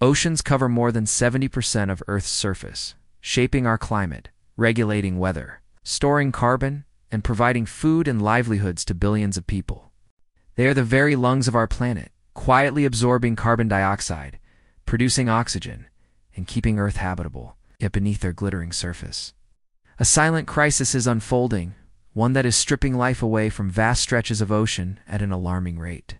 Oceans cover more than 70% of Earth's surface, shaping our climate, regulating weather, storing carbon, and providing food and livelihoods to billions of people. They are the very lungs of our planet, quietly absorbing carbon dioxide, producing oxygen, and keeping Earth habitable, yet beneath their glittering surface. A silent crisis is unfolding, one that is stripping life away from vast stretches of ocean at an alarming rate.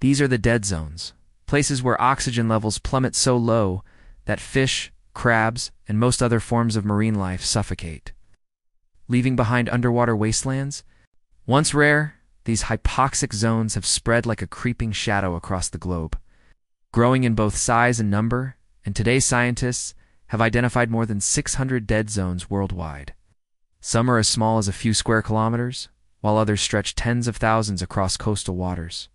These are the dead zones, places where oxygen levels plummet so low that fish, crabs, and most other forms of marine life suffocate. Leaving behind underwater wastelands? Once rare, these hypoxic zones have spread like a creeping shadow across the globe, growing in both size and number, and today scientists have identified more than 600 dead zones worldwide. Some are as small as a few square kilometers, while others stretch tens of thousands across coastal waters.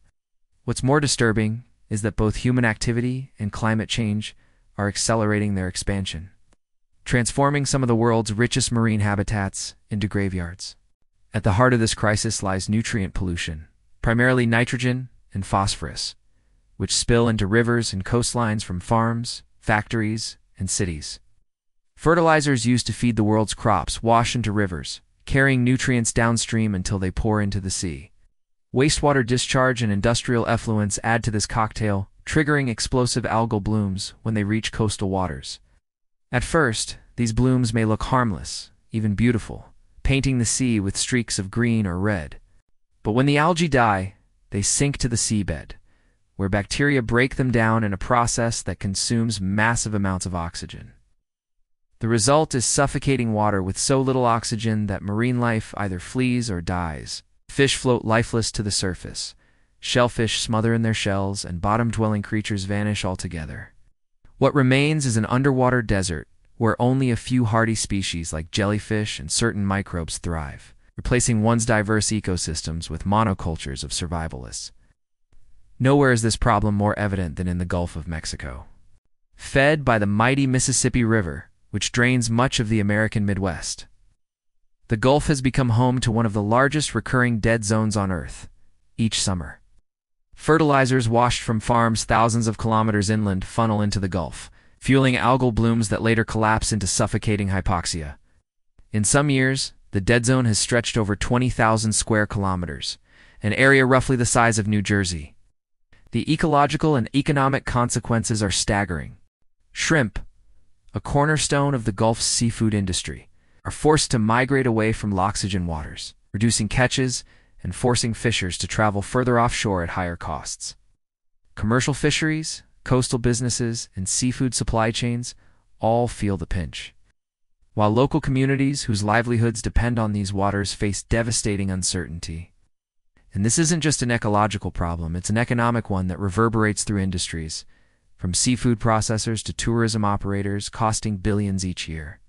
What's more disturbing is that both human activity and climate change are accelerating their expansion, transforming some of the world's richest marine habitats into graveyards. At the heart of this crisis lies nutrient pollution, primarily nitrogen and phosphorus, which spill into rivers and coastlines from farms, factories, and cities. Fertilizers used to feed the world's crops wash into rivers, carrying nutrients downstream until they pour into the sea. Wastewater discharge and industrial effluents add to this cocktail, triggering explosive algal blooms when they reach coastal waters. At first, these blooms may look harmless, even beautiful, painting the sea with streaks of green or red. But when the algae die, they sink to the seabed, where bacteria break them down in a process that consumes massive amounts of oxygen. The result is suffocating water with so little oxygen that marine life either flees or dies. Fish float lifeless to the surface. Shellfish smother in their shells, and bottom-dwelling creatures vanish altogether. What remains is an underwater desert where only a few hardy species like jellyfish and certain microbes thrive, replacing one's diverse ecosystems with monocultures of survivalists. Nowhere is this problem more evident than in the Gulf of Mexico. Fed by the mighty Mississippi River, which drains much of the American Midwest. The Gulf has become home to one of the largest recurring dead zones on Earth, each summer. Fertilizers washed from farms thousands of kilometers inland funnel into the Gulf, fueling algal blooms that later collapse into suffocating hypoxia. In some years, the dead zone has stretched over 20,000 square kilometers, an area roughly the size of New Jersey. The ecological and economic consequences are staggering. Shrimp, a cornerstone of the Gulf's seafood industry, are forced to migrate away from low-oxygen waters, reducing catches and forcing fishers to travel further offshore at higher costs. Commercial fisheries, coastal businesses, and seafood supply chains all feel the pinch. While local communities whose livelihoods depend on these waters face devastating uncertainty. And this isn't just an ecological problem, it's an economic one that reverberates through industries, from seafood processors to tourism operators, costing billions each year.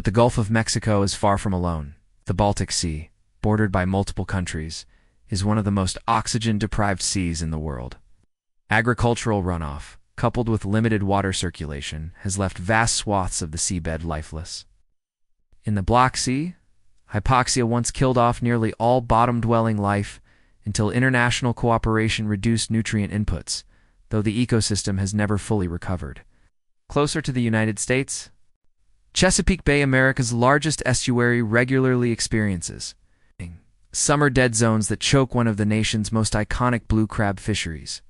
But the Gulf of Mexico is far from alone. The Baltic Sea, bordered by multiple countries, is one of the most oxygen-deprived seas in the world. Agricultural runoff, coupled with limited water circulation, has left vast swaths of the seabed lifeless. In the Black Sea, hypoxia once killed off nearly all bottom-dwelling life until international cooperation reduced nutrient inputs, though the ecosystem has never fully recovered. Closer to the United States, Chesapeake Bay, America's largest estuary, regularly experiences summer dead zones that choke one of the nation's most iconic blue crab fisheries.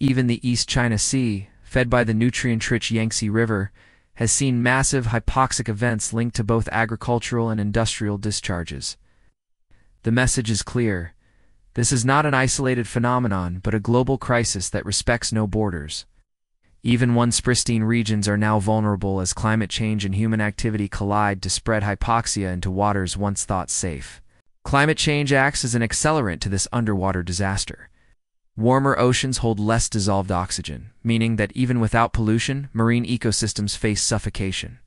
Even the East China Sea, fed by the nutrient-rich Yangtze River, has seen massive hypoxic events linked to both agricultural and industrial discharges. The message is clear. This is not an isolated phenomenon, but a global crisis that respects no borders. Even once pristine regions are now vulnerable as climate change and human activity collide to spread hypoxia into waters once thought safe. Climate change acts as an accelerant to this underwater disaster. Warmer oceans hold less dissolved oxygen, meaning that even without pollution, marine ecosystems face suffocation.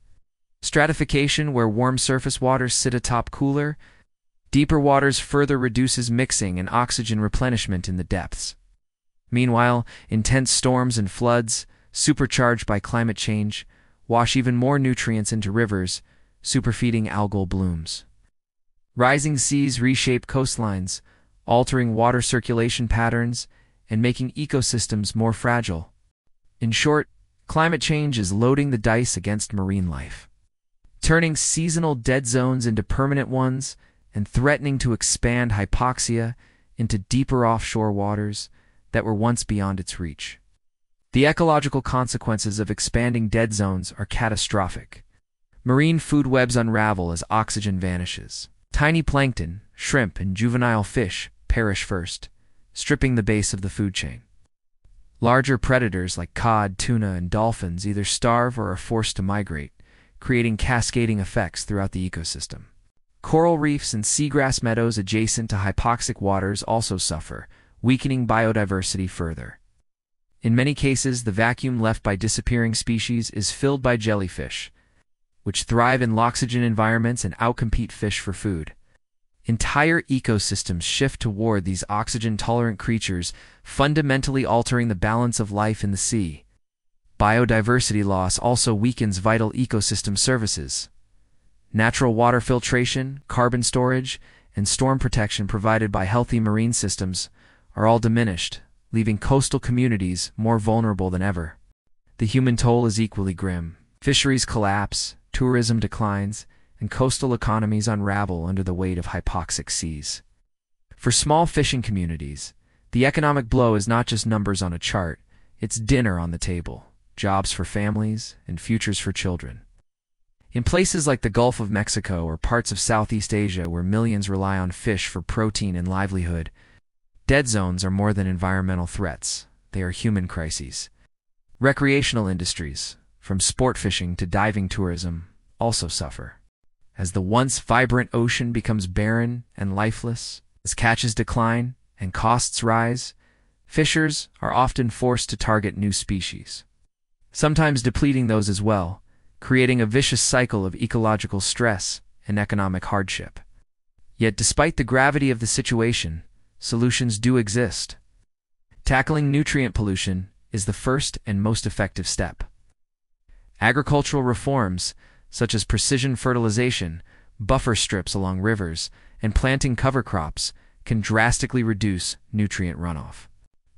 Stratification, where warm surface waters sit atop cooler, Deeper waters further reduces mixing and oxygen replenishment in the depths. Meanwhile, intense storms and floods, supercharged by climate change, wash even more nutrients into rivers, superfeeding algal blooms. Rising seas reshape coastlines, altering water circulation patterns and making ecosystems more fragile. In short, climate change is loading the dice against marine life, turning seasonal dead zones into permanent ones and threatening to expand hypoxia into deeper offshore waters that were once beyond its reach. The ecological consequences of expanding dead zones are catastrophic. Marine food webs unravel as oxygen vanishes. Tiny plankton, shrimp, and juvenile fish perish first, stripping the base of the food chain. Larger predators like cod, tuna, and dolphins either starve or are forced to migrate, creating cascading effects throughout the ecosystem. Coral reefs and seagrass meadows adjacent to hypoxic waters also suffer, weakening biodiversity further. In many cases, the vacuum left by disappearing species is filled by jellyfish, which thrive in low-oxygen environments and outcompete fish for food. Entire ecosystems shift toward these oxygen-tolerant creatures, fundamentally altering the balance of life in the sea. Biodiversity loss also weakens vital ecosystem services. Natural water filtration, carbon storage, and storm protection provided by healthy marine systems are all diminished, leaving coastal communities more vulnerable than ever. The human toll is equally grim. Fisheries collapse, tourism declines, and coastal economies unravel under the weight of hypoxic seas. For small fishing communities, the economic blow is not just numbers on a chart, it's dinner on the table, jobs for families, and futures for children. In places like the Gulf of Mexico or parts of Southeast Asia where millions rely on fish for protein and livelihood, dead zones are more than environmental threats, they are human crises. Recreational industries, from sport fishing to diving tourism, also suffer. As the once vibrant ocean becomes barren and lifeless, as catches decline and costs rise, fishers are often forced to target new species, sometimes depleting those as well, creating a vicious cycle of ecological stress and economic hardship. Yet despite the gravity of the situation, solutions do exist. Tackling nutrient pollution is the first and most effective step. Agricultural reforms such as precision fertilization, buffer strips along rivers, and planting cover crops, can drastically reduce nutrient runoff.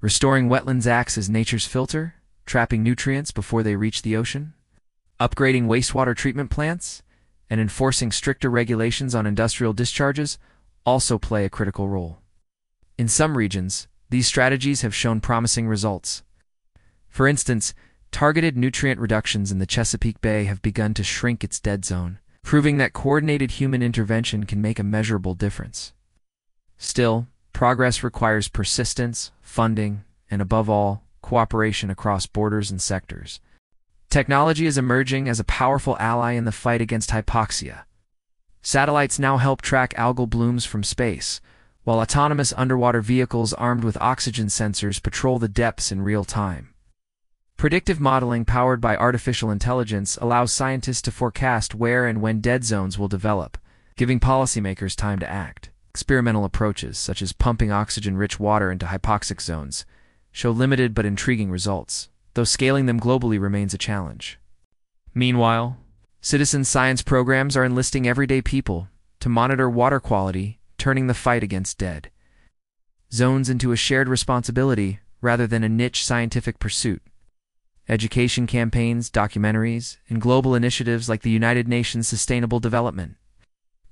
Restoring wetlands acts as nature's filter, trapping nutrients before they reach the ocean. Upgrading wastewater treatment plants and enforcing stricter regulations on industrial discharges also play a critical role. In some regions, these strategies have shown promising results. For instance, targeted nutrient reductions in the Chesapeake Bay have begun to shrink its dead zone, proving that coordinated human intervention can make a measurable difference. Still, progress requires persistence, funding, and above all, cooperation across borders and sectors. Technology is emerging as a powerful ally in the fight against hypoxia. Satellites now help track algal blooms from space, while autonomous underwater vehicles armed with oxygen sensors patrol the depths in real time. Predictive modeling powered by artificial intelligence allows scientists to forecast where and when dead zones will develop, giving policymakers time to act. Experimental approaches, such as pumping oxygen-rich water into hypoxic zones, show limited but intriguing results, though scaling them globally remains a challenge. Meanwhile, citizen science programs are enlisting everyday people to monitor water quality, turning the fight against dead zones into a shared responsibility rather than a niche scientific pursuit. Education campaigns, documentaries, and global initiatives like the United Nations Sustainable Development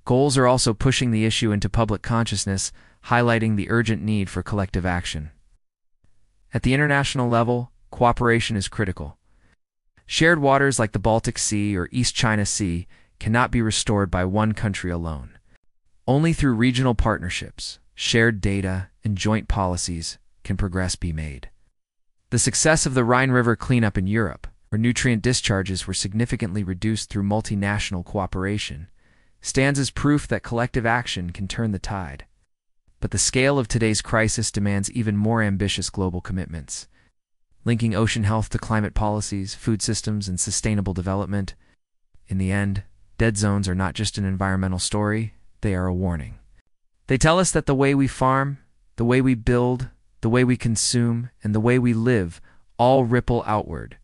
Goals are also pushing the issue into public consciousness, highlighting the urgent need for collective action. At the international level, cooperation is critical. Shared waters like the Baltic Sea or East China Sea cannot be restored by one country alone. Only through regional partnerships, shared data, and joint policies can progress be made. The success of the Rhine River cleanup in Europe, where nutrient discharges were significantly reduced through multinational cooperation, stands as proof that collective action can turn the tide. But the scale of today's crisis demands even more ambitious global commitments. Linking ocean health to climate policies, food systems, and sustainable development. In the end, dead zones are not just an environmental story, they are a warning. They tell us that the way we farm, the way we build, the way we consume, and the way we live all ripple outward,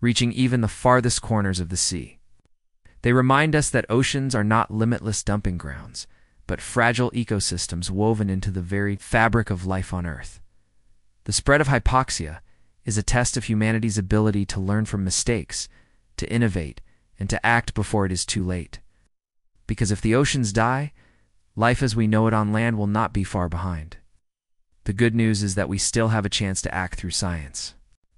reaching even the farthest corners of the sea. They remind us that oceans are not limitless dumping grounds, but fragile ecosystems woven into the very fabric of life on Earth. The spread of hypoxia is a test of humanity's ability to learn from mistakes, to innovate, and to act before it is too late. Because if the oceans die, life as we know it on land will not be far behind. The good news is that we still have a chance to act through science,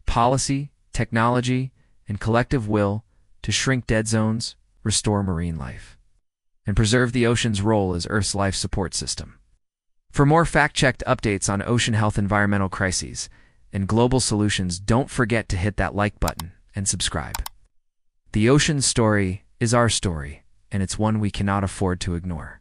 policy, technology, and collective will to shrink dead zones, restore marine life, and preserve the ocean's role as Earth's life support system. For more fact-checked updates on ocean health environmental crises and global solutions, don't forget to hit that like button and subscribe. The ocean story is our story, and it's one we cannot afford to ignore.